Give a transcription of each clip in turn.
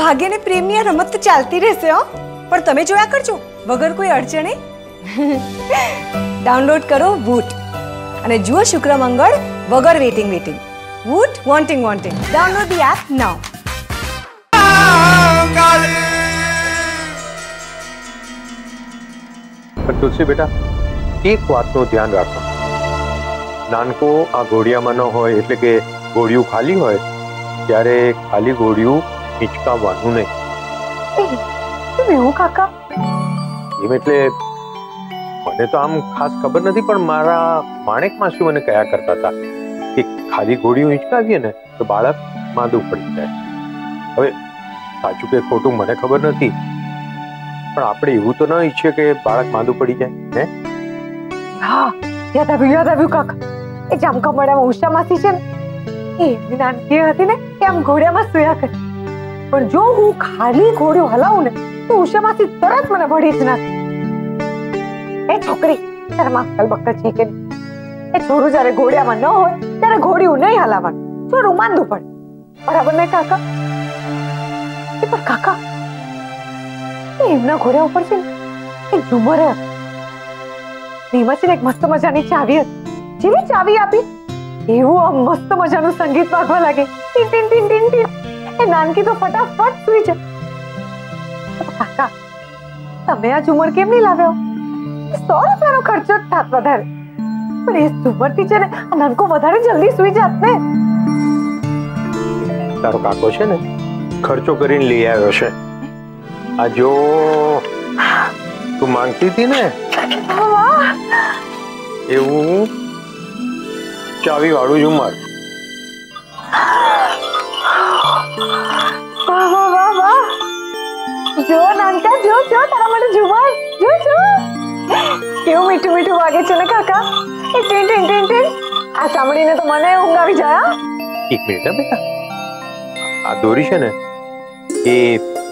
ભાગ્ય ને પ્રેમની આ રમત તો ચાલતી રહેશે હો પણ તમે જોયા કરજો વગર કોઈ અડચણે ડાઉનલોડ કરો વૂટ અને જુઓ શુક્ર મંગળ વગર waiting waiting Voot wanting wanting download the app now પણ તુલસી બેટા એક વાતનું ધ્યાન રાખો નાનકો આ ઘોડિયામાં ન હોય એટલે કે ઘોડિયું ખાલી હોય ત્યારે ખાલી ઘોડિયું હિંચકાવવાનું નહીં એવું કાકા એમ એટલે મને તો આમ ખાસ ખબર નથી પણ મારા માણેક માસી મને કયા કરતા હતા કે ખાલી ઘોડિયું હિંચકાવીએ ને તો બાળક માંદું પડી જાય હવે સાચું કે ખોટું મને ખબર નથી પણ આપણે એવું તો ન ઈચ્છીએ કે બાળક માંદું પડી જાય હે હા યાદ આવ્યું યાદ આવ્યું કાકા એ જામકા મળ્યામાં ઉષા માસી છે ને એ એમની નાનકી હતી ને એ આમ ઘોડિયામાં સુયા કરે પણ જો હું ખાલી ઘોડિયું હલાવું ને તો ઉષા માસી તરત મને ભળી જ નાખે એ છોકરી તારે માસ્કલ બક્કલ છે કે નહીં? એ છોરું જ્યારે ઘોડિયામાં ન હોય ત્યારે ઘોડિયું નહીં હલાવવાનું છોરું માંદું પડે બરાબર ને કાકા એ પણ કાકા એ એમના ઘોડિયા ઉપર છે ને એક ઝુમર હતું એમાં છે ને એક મસ્ત મજાની ચાવી હતી જેવી ચાવી આપી એવું આમ મસ્ત મજાનું સંગીત વાગવા લાગે ટીન ટીન ટીન ટીન ટીન એ નાનકી તો ફટાફટ સુઈ જાય તો કાકા તમે આ ઝુમર કેમ નહીં લાવ્યો સો રૂપિયાનો ખર્ચો જ થાત વધારે પણ એ ઝુમરથી છે ને આ નાનકો વધારે જલ્દી સુઈ જાત ને તારો કાકો છે ને ખર્ચો કરીને લઈ આવ્યો છે આ જો તું માંગતી હતી ને વાહ એવું ચાવી વાળું ઝુમર વાહ વાહ વાહ વાહ જો નાનકા જો જો તારા માટે ઝુમર જો જો કેવું મીઠું મીઠું વાગે છે ને કાકા એ ટીન ટીન ટીન ટીન આ સાંભળીને તો મને ઊંઘ આવી જાય હા? એક મિનિટ હા બેટા આ દોરી છે ને એ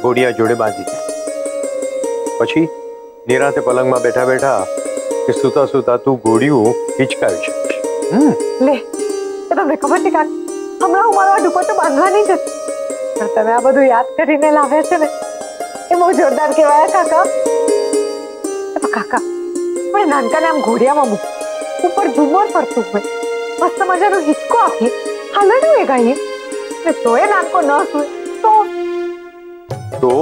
ઘોડિયા જોડે બાંધી દે પછી નિરાતે પલંગમાં બેઠા બેઠા કે સુતા સુતા તું ઘોડિયું હિચકાવી શકીશ હમ લે એ તમને ખબર છે કાકા હમણાં હું મારો આ દુપટ્ટો બાંધવાની જ હતી. પણ તમે આ બધું યાદ કરીને લાવ્યા છે ને એ બહુ જોરદાર કહેવાય હા, કાકા એ પણ કાકા આપણે નાનકાને આમ ઘોડિયામાં મૂક ઉપર ઝુમર ફરતું હોય મસ્ત મજાનો હિચકો આપીએ હાલડું એ ગાઈએ ને તોય નાનકો ન સુય તો તો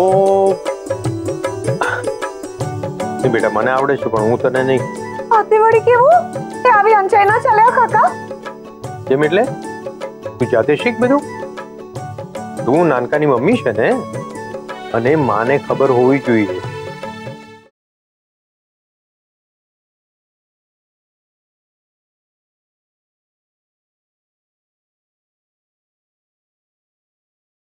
નહીં બેટા મને આવડે છે પણ હું તને નહીં આતે વળી કેવું એ આવી અંચાઈ ના ચાલ્યા કાકા જેમ એટલે તું જાતે શીખ બધું તું નાનકાની મમ્મી છે ને અને માને ખબર હોવી જોઈએ